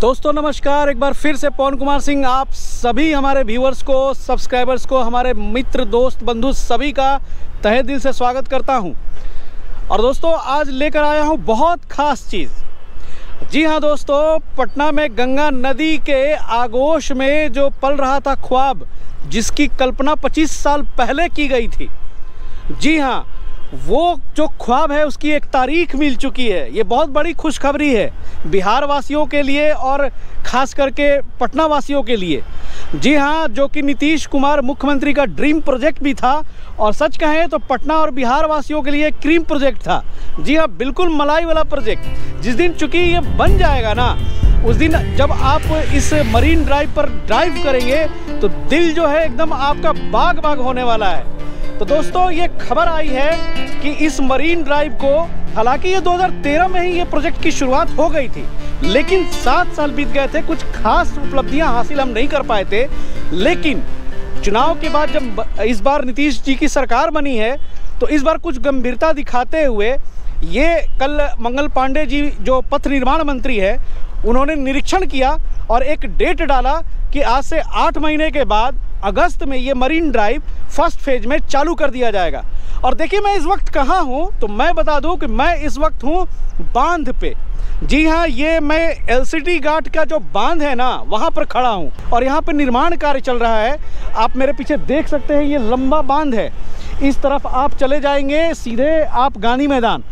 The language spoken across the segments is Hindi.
दोस्तों, नमस्कार। एक बार फिर से पवन कुमार सिंह, आप सभी हमारे व्यूअर्स को सब्सक्राइबर्स को, हमारे मित्र, दोस्त, बंधु सभी का तहे दिल से स्वागत करता हूँ। और दोस्तों, आज लेकर आया हूँ बहुत खास चीज़। जी हाँ दोस्तों, पटना में गंगा नदी के आगोश में जो पल रहा था ख्वाब, जिसकी कल्पना 25 साल पहले की गई थी। जी हाँ वो जो ख्वाब है, उसकी एक तारीख मिल चुकी है। ये बहुत बड़ी खुशखबरी है बिहार वासियों के लिए और ख़ास करके पटना वासियों के लिए। जी हाँ जो कि नीतीश कुमार मुख्यमंत्री का ड्रीम प्रोजेक्ट भी था और सच कहें तो पटना और बिहार वासियों के लिए क्रीम प्रोजेक्ट था। जी हाँ बिल्कुल मलाई वाला प्रोजेक्ट। जिस दिन चूँकि ये बन जाएगा ना, उस दिन जब आप इस मरीन ड्राइव पर ड्राइव करेंगे तो दिल जो है एकदम आपका बाग बाग होने वाला है। तो दोस्तों, ये खबर आई है कि इस मरीन ड्राइव को, हालाँकि ये 2013 में ही ये प्रोजेक्ट की शुरुआत हो गई थी, लेकिन सात साल बीत गए थे, कुछ खास उपलब्धियाँ हासिल हम नहीं कर पाए थे। लेकिन चुनाव के बाद जब इस बार नीतीश जी की सरकार बनी है तो इस बार कुछ गंभीरता दिखाते हुए ये कल मंगल पांडे जी जो पथ निर्माण मंत्री है, उन्होंने निरीक्षण किया और एक डेट डाला कि आज से आठ महीने के बाद अगस्त में ये मरीन ड्राइव फ़र्स्ट फ़ेज़ में चालू कर दिया जाएगा। और देखिए मैं इस वक्त कहाँ हूँ तो मैं बता दूँ कि मैं इस वक्त हूँ बाँध पे। जी हाँ ये मैं एलसीडी घाट का जो बाँध है ना, वहाँ पर खड़ा हूँ और यहाँ पर निर्माण कार्य चल रहा है। आप मेरे पीछे देख सकते हैं, ये लंबा बाँध है। इस तरफ़ आप चले जाएँगे, सीधे आप गांधी मैदान।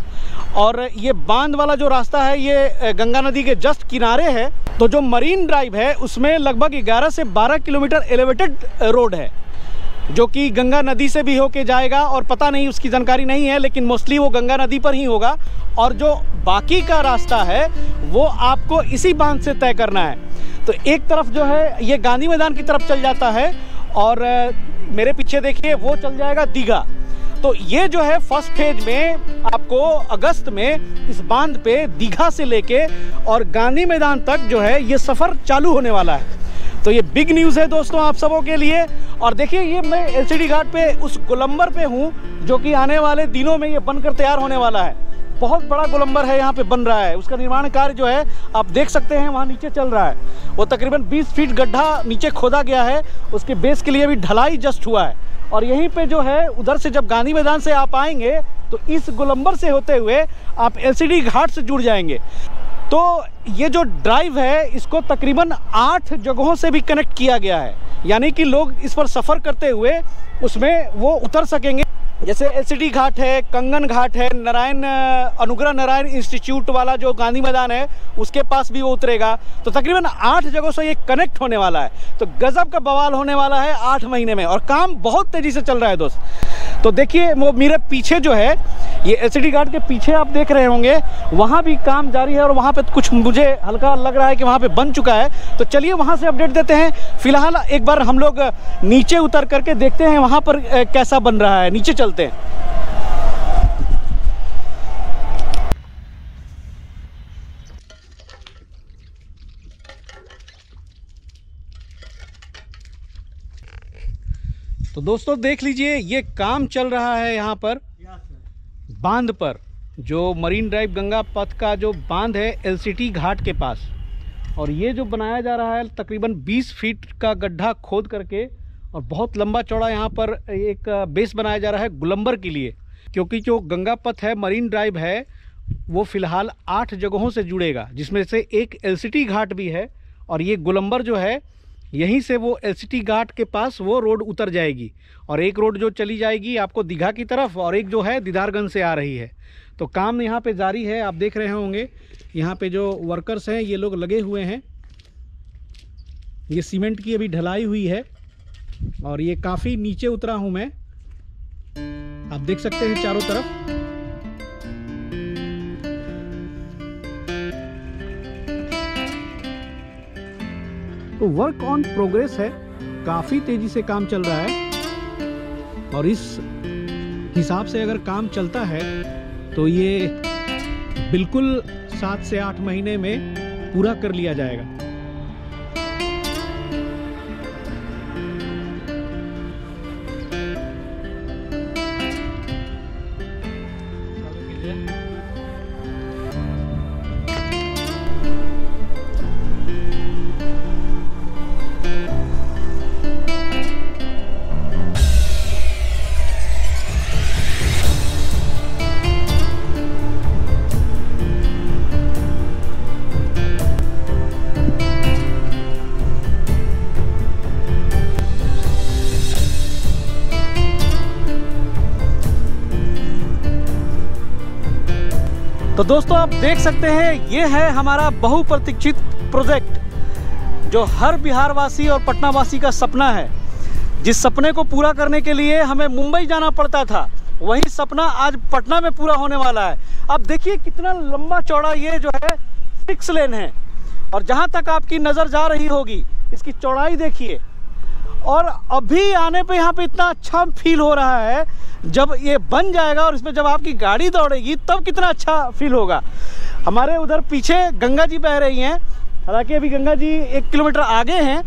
और ये बाँध वाला जो रास्ता है, ये गंगा नदी के जस्ट किनारे है। तो जो मरीन ड्राइव है, उसमें लगभग 11 से 12 किलोमीटर एलिवेटेड रोड है। जो कि गंगा नदी से भी होके जाएगा और पता नहीं, उसकी जानकारी नहीं है, लेकिन मोस्टली वो गंगा नदी पर ही होगा। और जो बाकी का रास्ता है, वो आपको इसी बाँध से तय करना है। तो एक तरफ़ जो है, ये गांधी मैदान की तरफ़ चल जाता है और मेरे पीछे देखिए, वो चल जाएगा दीघा। तो ये जो है फ़र्स्ट फ़ेज़ में आपको अगस्त में इस बाँध पे दीघा से लेके और गांधी मैदान तक जो है, ये सफ़र चालू होने वाला है। तो ये बिग न्यूज़ है दोस्तों आप सबों के लिए। और देखिए, ये मैं एलसीडी घाट पे, उस गोलंबर पे हूँ, जो कि आने वाले दिनों में ये बनकर तैयार होने वाला है। बहुत बड़ा गोलंबर है, यहाँ पे बन रहा है। उसका निर्माण कार्य जो है, आप देख सकते हैं, वहाँ नीचे चल रहा है। वो तकरीबन 20 फीट गड्ढा नीचे खोदा गया है। उसके बेस के लिए भी ढलाई जस्ट हुआ है। और यहीं पे जो है, उधर से जब गांधी मैदान से आप आएँगे तो इस गोलंबर से होते हुए आप एलसीडी घाट से जुड़ जाएँगे। तो ये जो ड्राइव है, इसको तकरीबन आठ जगहों से भी कनेक्ट किया गया है। यानी कि लोग इस पर सफ़र करते हुए उसमें वो उतर सकेंगे। जैसे एल घाट है, कंगन घाट है, नारायण, अनुग्रह नारायण इंस्टीट्यूट वाला जो गांधी मैदान है, उसके पास भी वो उतरेगा। तो तकरीबन आठ जगहों से ये कनेक्ट होने वाला है। तो गज़ब का बवाल होने वाला है आठ महीने में। और काम बहुत तेज़ी से चल रहा है, दोस्त। तो देखिए, वो मेरे पीछे जो है, ये एस गार्ड के पीछे आप देख रहे होंगे, वहाँ भी काम जारी है और वहाँ पर कुछ मुझे हल्का लग रहा है कि वहाँ पर बन चुका है। तो चलिए वहाँ से अपडेट देते हैं। फ़िलहाल एक बार हम लोग नीचे उतर करके देखते हैं वहाँ पर कैसा बन रहा है। नीचे चलते हैं। दोस्तों देख लीजिए ये काम चल रहा है यहाँ पर। बाँध पर जो मरीन ड्राइव गंगा पथ का जो बाँध है एलसीटी घाट के पास। और ये जो बनाया जा रहा है तकरीबन 20 फीट का गड्ढा खोद करके और बहुत लंबा चौड़ा यहाँ पर एक बेस बनाया जा रहा है गुलंबर के लिए। क्योंकि जो गंगा पथ है मरीन ड्राइव है वो फ़िलहाल आठ जगहों से जुड़ेगा जिसमें से एक एलसीटी घाट भी है और ये गुलंबर जो है यहीं से वो एलसीटी घाट के पास वो रोड उतर जाएगी और एक रोड जो चली जाएगी आपको दीघा की तरफ़ और एक जो है दीदारगंज से आ रही है। तो काम यहाँ पे जारी है, आप देख रहे होंगे। यहाँ पे जो वर्कर्स हैं, ये लोग लगे हुए हैं। ये सीमेंट की अभी ढलाई हुई है और ये काफ़ी नीचे उतरा हूँ मैं। आप देख सकते हैं चारों तरफ़। तो वर्क ऑन प्रोग्रेस है। काफ़ी तेज़ी से काम चल रहा है। और इस हिसाब से अगर काम चलता है तो ये बिल्कुल सात से आठ महीने में पूरा कर लिया जाएगा। तो दोस्तों, आप देख सकते हैं, ये है हमारा बहुप्रतीक्षित प्रोजेक्ट, जो हर बिहारवासी और पटनावासी का सपना है। जिस सपने को पूरा करने के लिए हमें मुंबई जाना पड़ता था, वही सपना आज पटना में पूरा होने वाला है। अब देखिए, कितना लंबा चौड़ा ये जो है, सिक्स लेन है, और जहाँ तक आपकी नज़र जा रही होगी, इसकी चौड़ाई देखिए। और अभी आने पे यहाँ पे इतना अच्छा फील हो रहा है। जब ये बन जाएगा और इसमें जब आपकी गाड़ी दौड़ेगी, तब कितना अच्छा फील होगा। हमारे उधर पीछे गंगा जी बह रही हैं। हालाँकि अभी गंगा जी एक किलोमीटर आगे हैं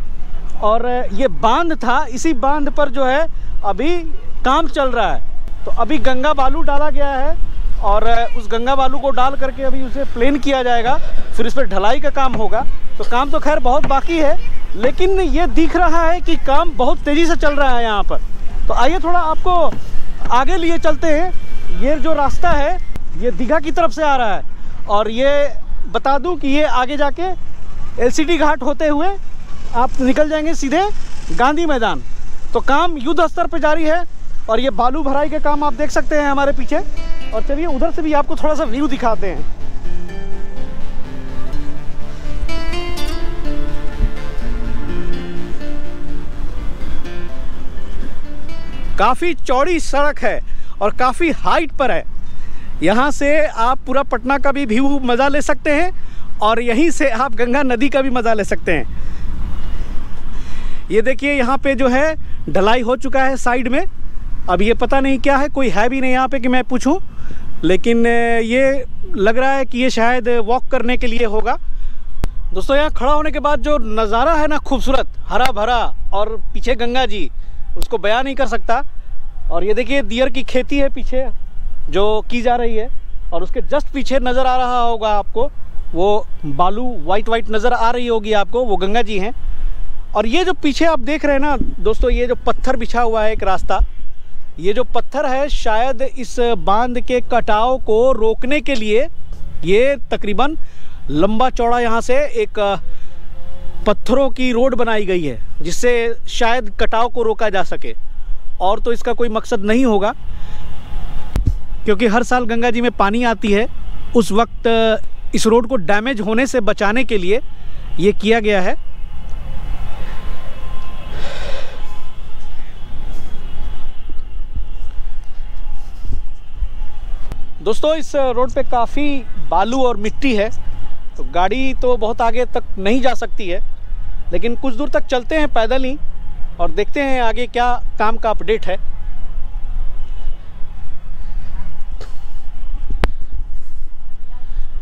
और ये बाँध था, इसी बाँध पर जो है अभी काम चल रहा है। तो अभी गंगा बालू डाला गया है और उस गंगा बालू को डाल करके अभी उसे प्लेन किया जाएगा, फिर इस पर ढलाई का काम होगा। तो काम तो खैर बहुत बाकी है लेकिन ये दिख रहा है कि काम बहुत तेज़ी से चल रहा है यहाँ पर। तो आइए थोड़ा आपको आगे लिए चलते हैं। ये जो रास्ता है, ये दीघा की तरफ़ से आ रहा है। और ये बता दूँ कि ये आगे जाके एलसीडी घाट होते हुए आप निकल जाएँगे सीधे गांधी मैदान। तो काम युद्ध स्तर पर जारी है और ये बालू भराई के काम आप देख सकते हैं हमारे पीछे। और चलिए उधर से भी आपको थोड़ा सा व्यू दिखाते हैं। काफ़ी चौड़ी सड़क है और काफ़ी हाइट पर है। यहाँ से आप पूरा पटना का भी व्यू मज़ा ले सकते हैं और यहीं से आप गंगा नदी का भी मज़ा ले सकते हैं। ये देखिए, यहाँ पे जो है, ढलाई हो चुका है साइड में। अब ये पता नहीं क्या है, कोई है भी नहीं यहाँ पे कि मैं पूछूँ, लेकिन ये लग रहा है कि ये शायद वॉक करने के लिए होगा। दोस्तों, यहाँ खड़ा होने के बाद जो नज़ारा है ना, खूबसूरत, हरा भरा और पीछे गंगा जी उसको बयान नहीं कर सकता। और ये देखिए, दियर की खेती है पीछे, जो की जा रही है, और उसके जस्ट पीछे नज़र आ रहा होगा आपको, वो बालू वाइट वाइट नज़र आ रही होगी आपको, वो गंगा जी हैं। और ये जो पीछे आप देख रहे हैं ना, दोस्तों, ये जो पत्थर बिछा हुआ है एक रास्ता, ये जो पत्थर है, शायद इस बाँध के कटाव को रोकने के लिए ये तकरीबन लंबा चौड़ा यहाँ से एक पत्थरों की रोड बनाई गई है, जिससे शायद कटाव को रोका जा सके। और तो इसका कोई मकसद नहीं होगा, क्योंकि हर साल गंगा जी में पानी आती है। उस वक्त, इस रोड को डैमेज होने से बचाने के लिए ये किया गया है। दोस्तों, इस रोड पे काफ़ी बालू और मिट्टी है तो गाड़ी तो बहुत आगे तक नहीं जा सकती है। लेकिन कुछ दूर तक चलते हैं पैदल ही और देखते हैं आगे क्या काम का अपडेट है।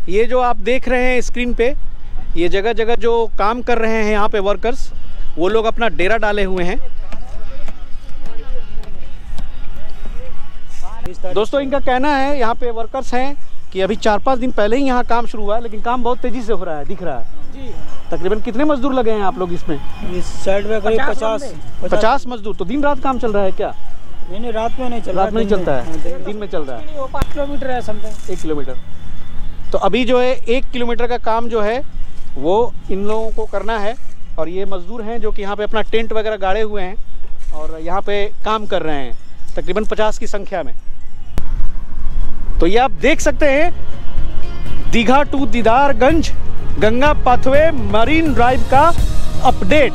ये जो आप देख रहे हैं स्क्रीन पे, ये जगह जगह जो काम कर रहे हैं यहाँ पे वर्कर्स वो लोग अपना डेरा डाले हुए हैं। दोस्तों, इनका कहना है, यहाँ पे वर्कर्स हैं कि अभी चार पाँच दिन पहले ही यहाँ काम शुरू हुआ है, लेकिन काम बहुत तेज़ी से हो रहा है, दिख रहा है। तकरीबन कितने मजदूर लगे हैं आप लोग इसमें? इस साइड में करीब पचास पचास मजदूर। तो दिन रात काम चल रहा है क्या? नहीं नहीं रात में नहीं चल रात में नहीं चलता है? दिन में। चल रहा है। पाँच किलोमीटर है समथिंग। एक किलोमीटर। तो अभी जो है एक किलोमीटर का काम जो है वो इन लोगों को करना है। और ये मजदूर हैं जो कि यहाँ पे अपना टेंट वगैरह गाड़े हुए हैं और यहाँ पे काम कर रहे हैं तकरीबन पचास की संख्या में। तो ये आप देख सकते हैं Digha to Didarganj Ganga pathway marine drive का अपडेट।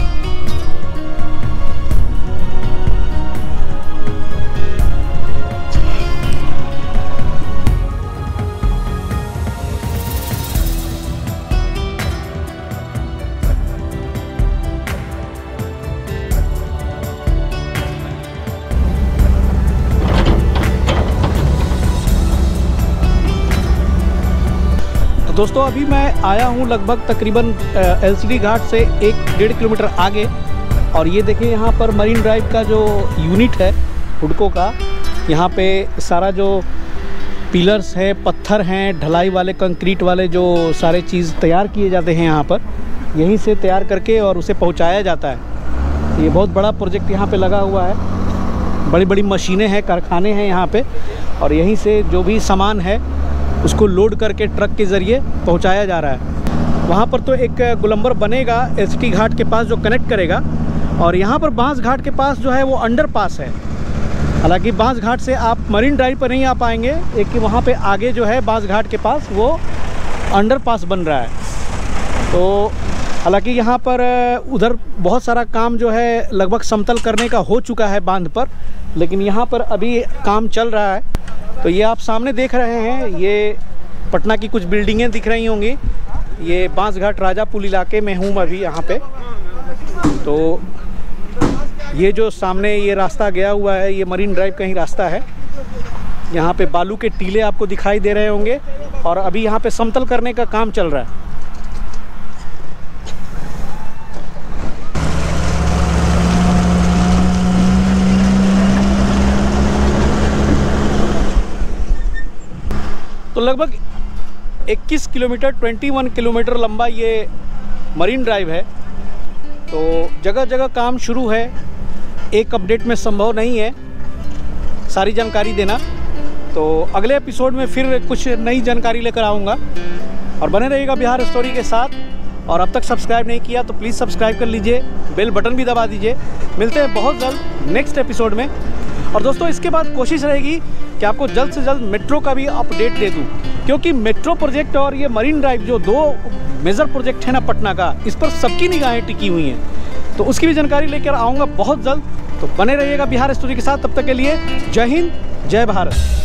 दोस्तों, अभी मैं आया हूँ लगभग तकरीबन एलसीडी घाट से एक डेढ़ किलोमीटर आगे। और ये देखिए, यहाँ पर मरीन ड्राइव का जो यूनिट है, हुडको का, यहाँ पे सारा जो पिलर्स है, पत्थर हैं, ढलाई वाले, कंक्रीट वाले जो सारे चीज़ तैयार किए जाते हैं यहाँ पर, यहीं से तैयार करके और उसे पहुँचाया जाता है। ये बहुत बड़ा प्रोजेक्ट यहाँ पर लगा हुआ है। बड़ी बड़ी मशीनें हैं, कारखाने हैं यहाँ पर और यहीं से जो भी सामान है उसको लोड करके ट्रक के ज़रिए पहुँचाया जा रहा है। वहाँ पर तो एक गुलंबर बनेगा, एसटी घाट के पास जो कनेक्ट करेगा, और यहाँ पर बाँस घाट के पास जो है वो अंडर पास है। हालाँकि बाँस घाट से आप मरीन ड्राइव पर नहीं आ पाएँगे, एक वहाँ पे आगे जो है बाँस घाट के पास वो अंडर पास बन रहा है। तो हालाँकि यहाँ पर उधर बहुत सारा काम जो है लगभग समतल करने का हो चुका है बाँध पर, लेकिन यहाँ पर अभी काम चल रहा है। तो ये आप सामने देख रहे हैं, ये पटना की कुछ बिल्डिंगें दिख रही होंगी। ये बाँस घाट राजापुल इलाके में हूँ अभी यहाँ पे। तो ये जो सामने ये रास्ता गया हुआ है, ये मरीन ड्राइव का ही रास्ता है। यहाँ पे बालू के टीले आपको दिखाई दे रहे होंगे, और अभी यहाँ पे समतल करने का काम चल रहा है। तो लगभग 21 किलोमीटर 21 किलोमीटर लंबा ये मरीन ड्राइव है। तो जगह जगह काम शुरू है। एक अपडेट में संभव नहीं है। सारी जानकारी देना। तो अगले एपिसोड में फिर कुछ नई जानकारी लेकर आऊँगा। और बने रहिएगा बिहार स्टोरी के साथ। और अब तक सब्सक्राइब नहीं किया तो प्लीज़ सब्सक्राइब कर लीजिए। बेल बटन भी दबा दीजिए। मिलते हैं बहुत जल्द नेक्स्ट एपिसोड में। और दोस्तों, इसके बाद कोशिश रहेगी कि आपको जल्द से जल्द मेट्रो का भी अपडेट दे दूँ। क्योंकि मेट्रो प्रोजेक्ट और ये मरीन ड्राइव जो दो मेजर प्रोजेक्ट है ना पटना का, इस पर सबकी निगाहें टिकी हुई हैं। तो उसकी भी जानकारी लेकर आऊँगा बहुत जल्द। तो बने रहिएगा बिहार स्टोरी के साथ, तब तक के लिए जय हिंद, जय भारत।